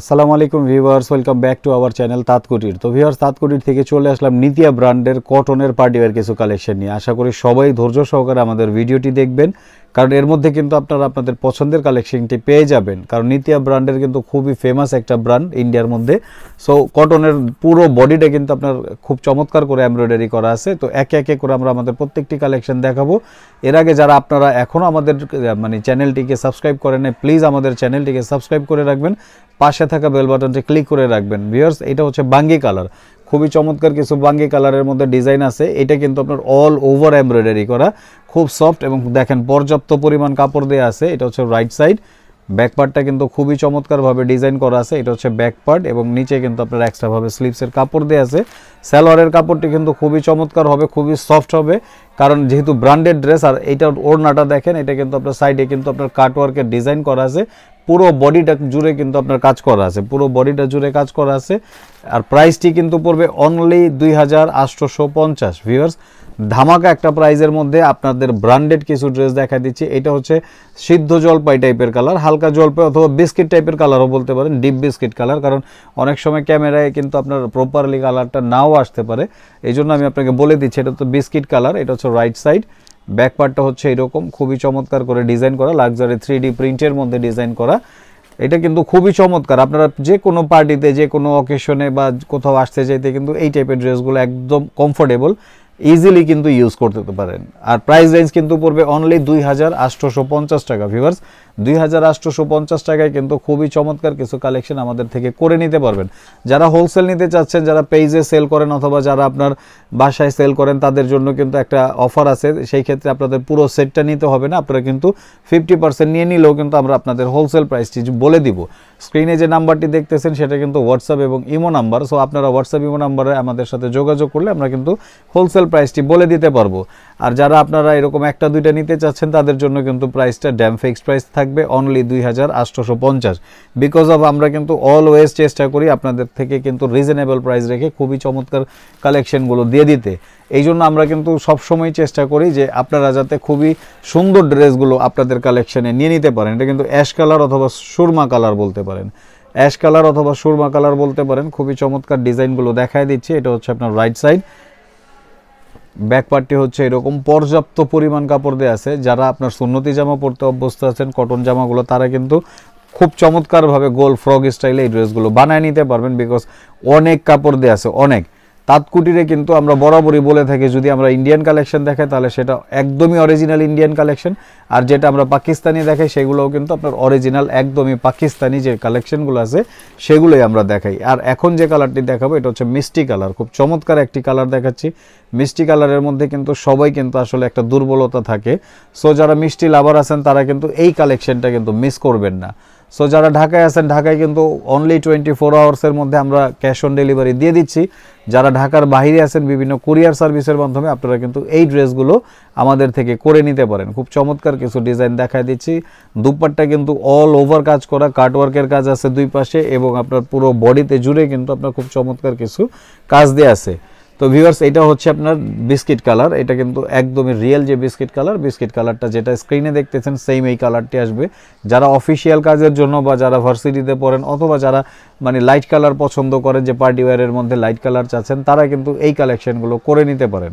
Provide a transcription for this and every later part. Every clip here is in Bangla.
আসসালামু আলাইকুম viewers, welcome back to our channel Tantkutir. তো ভিউয়ার্স, তাঁতকুটির থেকে চলে আসলাম নিতিয়া ব্র্যান্ডের কটনের পার্টিওয়ার কিছু কালেকশন নিয়ে। আশা করি সবাই ধৈর্য সহকারে আমাদের ভিডিওটি দেখবেন। কারণ এর মধ্যে কিন্তু আপনারা আপনাদের পছন্দের কালেকশনটি পেয়ে যাবেন। কারণ নিতিয়া ব্র্যান্ডের কিন্তু খুবই ফেমাস একটা ব্র্যান্ড ইন্ডিয়ার মধ্যে। সো কটনের পুরো বডিটা কিন্তু আপনার খুব চমৎকার করে এমব্রয়ডারি করা আছে। তো একে একে করে আমরা আমাদের প্রত্যেকটি কালেকশন দেখাবো। এর আগে যারা আপনারা এখনও আমাদের মানে চ্যানেলটিকে সাবস্ক্রাইব করেন প্লিজ আমাদের চ্যানেলটিকে সাবস্ক্রাইব করে রাখবেন। পাশে থাকা বেল বাটনটি ক্লিক করে রাখবেন। ভিউয়ার্স এটা হচ্ছে বাঙ্গি কালার খুবই চমৎকার কিছু বাঙ্গি কালারের মধ্যে ডিজাইন আছে। এটা কিন্তু আপনার অল ওভার এমব্রয়ডারি করা। খুব সফট এবং দেখেন পর্যাপ্ত পরিমাণ কাপড় দেওয়া আছে। এটা হচ্ছে রাইট সাইড ব্যাক পার্টটা কিন্তু খুবই চমৎকারভাবে ডিজাইন করা আছে। এটা হচ্ছে ব্যাক পার্ট এবং নিচে কিন্তু আপনার এক্সট্রাভাবে স্লিপসের কাপড় দেওয়া আছে। সালোয়ারের কাপড়টি কিন্তু খুবই চমৎকার হবে, খুবই সফট হবে। কারণ যেহেতু ব্র্যান্ডেড ড্রেস আর এইটার ওড়নাটা দেখেন, এটা কিন্তু আপনার সাইডে কিন্তু আপনার কাটওয়ার্কের ডিজাইন করা আছে। পুরো বডিটা জুড়ে কিন্তু আপনার কাজ করা আছে, পুরো বডিটা জুড়ে কাজ করা আছে। আর প্রাইসটি কিন্তু পড়বে অনলি দুই হাজার আটশোশো পঞ্চাশ ভিউয়ার্স ধামাকা একটা প্রাইজের মধ্যে আপনাদের ব্র্যান্ডেড কিছু ড্রেস দেখা দিচ্ছি। এটা হচ্ছে সিদ্ধ জলপাই টাইপের কালার হালকা জলপাই অথবা বিস্কিট টাইপের কালারও বলতে পারেন ডিপ বিস্কিট কালার কারণ অনেক সময় ক্যামেরায় কিন্তু আপনার প্রপারলি কালারটা নাও আসতে পারে। এই জন্য আমি আপনাকে বলে দিচ্ছি, এটা তো বিস্কিট কালার এটা হচ্ছে রাইট সাইড ব্যাক পার্টটা হচ্ছে এরকম, খুবই চমৎকার করে ডিজাইন করা, লাক্সারি থ্রি ডি প্রিন্টের মধ্যে ডিজাইন করা। এটা কিন্তু খুবই চমৎকার, আপনারা যে কোনো পার্টিতে, যে কোনো অকেশনে বা কোথাও আসতে চাইতে কিন্তু এই টাইপের ড্রেসগুলো একদম কমফোর্টেবল ইজিলি কিন্তু ইউজ করতে পারেন। আর প্রাইস রেঞ্জ কিন্তু পড়বে অনলি দুই হাজার আটশোশো পঞ্চাশ টাকা ভিভার্স দুই হাজার আটশোশো পঞ্চাশ টাকায় কিন্তু খুবই চমৎকার কিছু কালেকশন আমাদের থেকে করে নিতে পারবেন। যারা হোলসেল নিতে চাচ্ছেন, যারা পেজে সেল করেন অথবা যারা আপনার বাসায় সেল করেন, তাদের জন্য কিন্তু একটা অফার আছে। সেই ক্ষেত্রে আপনাদের পুরো সেটটা নিতে হবে না। আপনারা কিন্তু ফিফটি পার্সেন্ট নিয়ে নিলেও কিন্তু আমরা আপনাদের হোলসেল প্রাইসটি বলে দিব। স্ক্রিনে যে নাম্বারটি দেখতেছেন, সেটা কিন্তু হোয়াটসঅ্যাপ এবং ইমো নাম্বার সো আপনারা হোয়াটসঅ্যাপ ইমো নাম্বারে আমাদের সাথে যোগাযোগ করলে আমরা কিন্তু হোলসেল প্রাইসটি বলে দিতে পারব। আর যারা আপনারা এরকম একটা, দুইটা নিতে চাচ্ছেন, তাদের জন্য কিন্তু প্রাইসটা ড্যাম ফিক্সড প্রাইস থাকবে অনলি দুই হাজার আটশোশো পঞ্চাশ। বিকজ অফ আমরা কিন্তু অলওয়েজ চেষ্টা করি আপনাদের থেকে কিন্তু রিজনেবল প্রাইস রেখে খুবই চমৎকার কালেকশনগুলো দিয়ে দিতে। এই জন্য আমরা কিন্তু সবসময় চেষ্টা করি যে আপনারা যাতে খুবই সুন্দর ড্রেসগুলো আপনাদের কালেকশনে নিয়ে নিতে পারেন। এটা কিন্তু অ্যাশ কালার অথবা সুরমা কালার বলতে পারেন। অ্যাশ কালার অথবা সুরমা কালার বলতে পারেন। খুবই চমৎকার ডিজাইনগুলো দেখায় দিচ্ছি। এটা হচ্ছে আপনার রাইট সাইড ব্যাক পার্টটি হচ্ছে এরকম পর্যাপ্ত পরিমাণ কাপড় দিয়ে আছে। যারা আপনার সুন্নতি জামা পরতে অভ্যস্ত আছেন কটন জামাগুলো, তারা কিন্তু খুব চমৎকারভাবে গোল ফ্রগ স্টাইলে এই ড্রেসগুলো বানায় নিতে পারবেন বিকজ অনেক কাপড় দিয়ে আছে, অনেক। তাঁতকুটিরে কিন্তু আমরা বরাবরই বলে থাকি, যদি আমরা ইন্ডিয়ান কালেকশন দেখাই, তাহলে সেটা একদমই অরিজিনাল ইন্ডিয়ান কালেকশন আর যেটা আমরা পাকিস্তানি দেখাই, সেগুলোও কিন্তু আপনার অরিজিনাল একদমই পাকিস্তানি যে কালেকশনগুলো আছে, সেগুলোই আমরা দেখাই। আর এখন যে কালারটি দেখাবো, এটা হচ্ছে মিষ্টি কালার খুব চমৎকার একটি কালার দেখাচ্ছি। মিষ্টি কালারের মধ্যে কিন্তু সবাই কিন্তু আসলে একটা দুর্বলতা থাকে। সো যারা মিষ্টি লাভার আছেন, তারা কিন্তু এই কালেকশনটা কিন্তু মিস করবেন না। সো যারা ঢাকায় আছেন, ঢাকায় কিন্তু অনলি টোয়েন্টি ফোর আওয়ার্সের মধ্যে আমরা ক্যাশ অন ডেলিভারি দিয়ে দিচ্ছি। যারা ঢাকার বাইরে আছেন, বিভিন্ন কুরিয়ার সার্ভিসের মাধ্যমে আপনারা কিন্তু এই ড্রেসগুলো আমাদের থেকে করে নিতে পারেন। খুব চমৎকার কিছু ডিজাইন দেখায় দিচ্ছি। দুপাট্টা কিন্তু অল ওভার কাজ করা কাটওয়ার্কের কাজ আছে দুই পাশে এবং আপনার পুরো বডিতে জুড়ে কিন্তু আপনার খুব চমৎকার কিছু কাজ দিয়ে আছে। তো ভিউয়ার্স এটা হচ্ছে আপনার বিস্কিট কালার। এটা কিন্তু একদমই রিয়েল যে বিস্কিট কালার, বিস্কিট কালারটা যেটা স্ক্রিনে দেখতেছেন সেম এই কালারটি আসবে। যারা অফিসিয়াল কাজের জন্য বা যারা ভার্সিটিতে পড়েন অথবা যারা মানে লাইট কালার পছন্দ করেন, যে পার্টি ওয়ারের মধ্যে লাইট কালার চাচ্ছেন, তারা কিন্তু এই কালেকশনগুলো করে নিতে পারেন।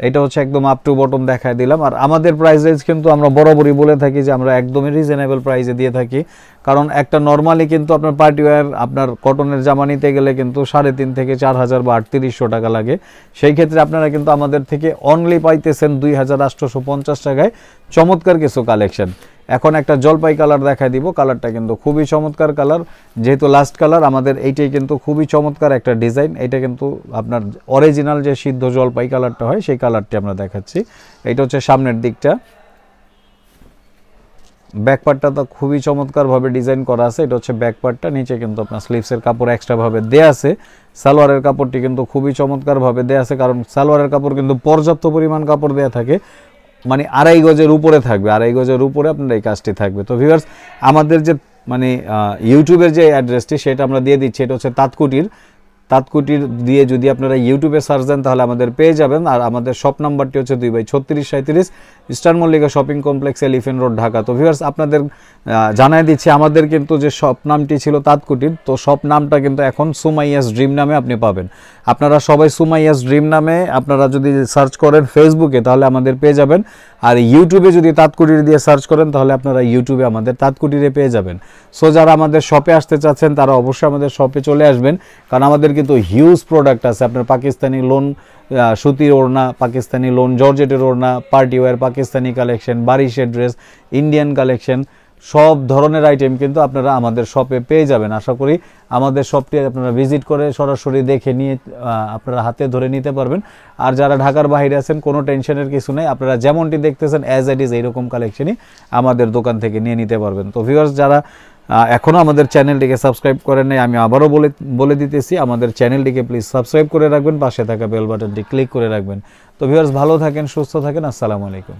এটা হচ্ছে একদম আপ টু বটম দেখায় দিলাম। আর আমাদের প্রাইস রেঞ্জ কিন্তু আমরা বরাবরই বলে থাকি যে আমরা একদমই রিজনেবল প্রাইসে দিয়ে থাকি। কারণ একটা নর্মালি কিন্তু আপনার পার্টি ওয়্যার আপনার কটনের জামা নিতে গেলে কিন্তু সাড়ে তিন থেকে চার হাজার বা আটত্রিশশো টাকা লাগে। সেই ক্ষেত্রে আপনারা কিন্তু আমাদের থেকে অনলি পাইতেছেন দুই হাজার আটশোশো পঞ্চাশ টাকায়। চমৎকার কিছু কালেকশন এখন একটা জলপাই কালার দেখা দিব। কালারটা কিন্তু খুবই চমৎকার কালার যেহেতু লাস্ট কালার আমাদের এইটাই কিন্তু খুবই চমৎকার একটা ডিজাইন এটা কিন্তু আপনার অরিজিনাল যে সিদ্ধ জলপাই কালারটা হয়, সেই কালারটি আমরা দেখাচ্ছি। এইটা হচ্ছে সামনের দিকটা। ব্যাকপার্টটা তো খুবই চমৎকারভাবে ডিজাইন করা আছে। এটা হচ্ছে ব্যাকপার্টটা নিচে কিন্তু আপনার স্লিভসের কাপড় এক্সট্রাভাবে দেয়া আছে। সালোয়ারের কাপড়টি কিন্তু খুবই চমৎকারভাবে দেয়া আছে। কারণ সালোয়ারের কাপড় কিন্তু পর্যাপ্ত পরিমাণ কাপড় দেয়া থাকে। মানে আড়াই গজের উপরে থাকবে, আড়াই গজের উপরে আপনার এই কাজটি থাকবে। তো ভিউয়ার্স আমাদের যে মানে ইউটিউবের যে অ্যাড্রেসটি সেটা আমরা দিয়ে দিচ্ছি, এটা হচ্ছে তাঁতকুটির। তাঁতকুটির দিয়ে যদি আপনারা ইউটিউবে সার্চ দেন, তাহলে আমাদের পেয়ে যাবেন। আর আমাদের শপ নাম্বারটি হচ্ছে দুই বাই ছত্রিশ সাঁত্রিশ eastern Mallika shopping complex elephant road Dhaka তো ভিউয়ার্স আপনাদের জানাই দিচ্ছি, আমাদের কিন্তু যে শপ নামটি ছিল তাঁতকুটির, তো শপ নামটা কিন্তু এখন সুমাইয়াস ড্রিম নামে আপনি পাবেন। আপনারা সবাই সুমাইয়াস ড্রিম নামে আপনারা যদি সার্চ করেন ফেসবুকে তাহলে আমাদের পেয়ে যাবেন। আর ইউটিউবে যদি তাঁতকুটির দিয়ে সার্চ করেন, তাহলে আপনারা ইউটিউবে আমাদের তাঁতকুটিরে পেয়ে যাবেন। সো যারা আমাদের শপে আসতে চাচ্ছেন, তারা অবশ্যই আমাদের শপে চলে আসবেন। কারণ আমাদের কিন্তু হিউজ প্রোডাক্ট আছে। আপনার পাকিস্তানি লোন সুতির ওড়না, পাকিস্তানি লোন জর্জেটের ওড়না পার্টি ওয়্যার পাকিস্তানি কালেকশন বারিশের ড্রেস ইন্ডিয়ান কালেকশন সব ধরনের আইটেম কিন্তু আপনারা আমাদের শপে পেয়ে যাবেন। আশা করি আমাদের শপটি আপনারা ভিজিট করে সরাসরি দেখে নিয়ে আপনারা হাতে ধরে নিতে পারবেন। আর যারা ঢাকার বাইরে আছেন, কোনো টেনশনের কিছু নেই। আপনারা যেমনটি দেখতেছেন অ্যাজ ইট ইজ এইরকম কালেকশনই আমাদের দোকান থেকে নিয়ে নিতে পারবেন। তো ভিউয়ার্স যারা এখনও আমাদের চ্যানেলটিকে সাবস্ক্রাইব করেন নাই, আমি আবারও বলে বলে দিতেছি, আমাদের চ্যানেলটিকে প্লিজ সাবস্ক্রাইব করে রাখবেন, পাশে থাকা বেল বাটনটি ক্লিক করে রাখবেন। তো ভিউয়ার্স ভালো থাকেন, সুস্থ থাকেন, আসসালামু আলাইকুম।